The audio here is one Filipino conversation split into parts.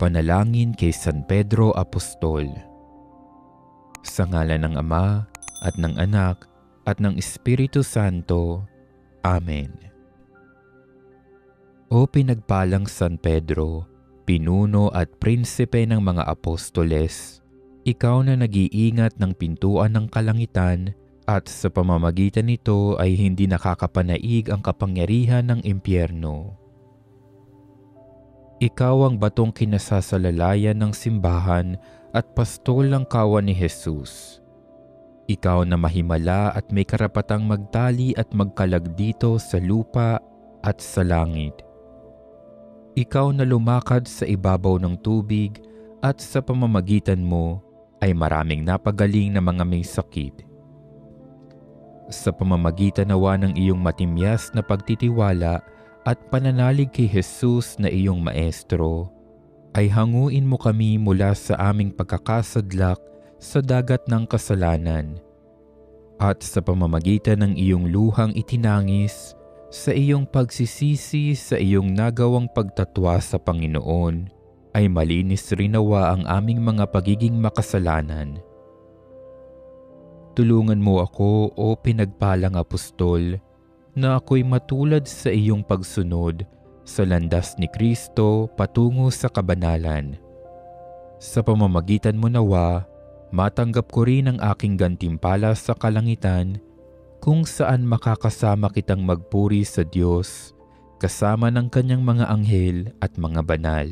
Panalangin kay San Pedro Apostol Sa ngala ng Ama at ng Anak at ng Espiritu Santo. Amen. O pinagpalang San Pedro, pinuno at prinsipe ng mga apostoles, ikaw na nag-iingat ng pintuan ng kalangitan at sa pamamagitan nito ay hindi nakakapanaig ang kapangyarihan ng impyerno. Ikaw ang batong kinasasalalayan ng simbahan at pastol ng kawan ni Jesus. Ikaw na mahimala at may karapatang magtali at magkalag dito sa lupa at sa langit. Ikaw na lumakad sa ibabaw ng tubig at sa pamamagitan mo ay maraming napagaling na mga may sakit sa pamamagitan nawa ng iyong matimyas na pagtitiwala at pananalig kay Jesus na iyong Maestro, ay hanguin mo kami mula sa aming pagkakasadlak sa dagat ng kasalanan. At sa pamamagitan ng iyong luhang itinangis, sa iyong pagsisisi sa iyong nagawang pagtatwa sa Panginoon, ay malinis rin nawa ang aming mga pagiging makasalanan Tulungan mo ako o pinagpalang apostol na ako'y matulad sa iyong pagsunod sa landas ni Kristo patungo sa kabanalan. Sa pamamagitan mo nawa, matanggap ko rin ang aking gantimpala sa kalangitan kung saan makakasama kitang magpuri sa Diyos kasama ng kanyang mga anghel at mga banal.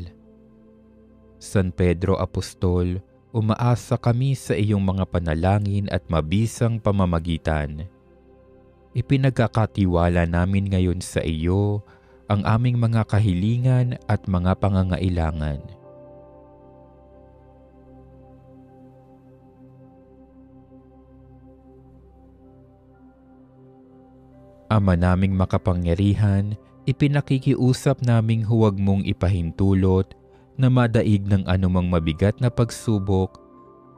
San Pedro Apostol, umaasa kami sa iyong mga panalangin at mabisang pamamagitan. Ipinagkakatiwala namin ngayon sa iyo ang aming mga kahilingan at mga pangangailangan. Ama naming makapangyarihan, ipinakikiusap naming huwag mong ipahintulot na madaig ng anumang mabigat na pagsubok,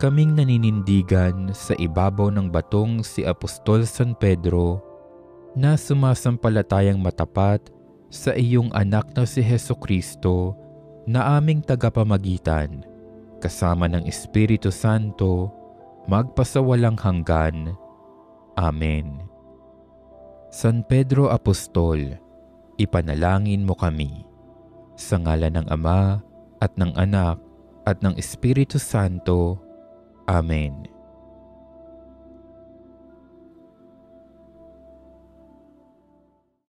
kaming naninindigan sa ibabaw ng batong si Apostol San Pedro na sumasampalatayang matapat sa iyong anak na si Heso Kristo na aming tagapamagitan kasama ng Espiritu Santo magpasawalang hanggan. Amen. San Pedro Apostol, ipanalangin mo kami. Sa ngala ng Ama, at ng Anak at ng Espiritu Santo. Amen.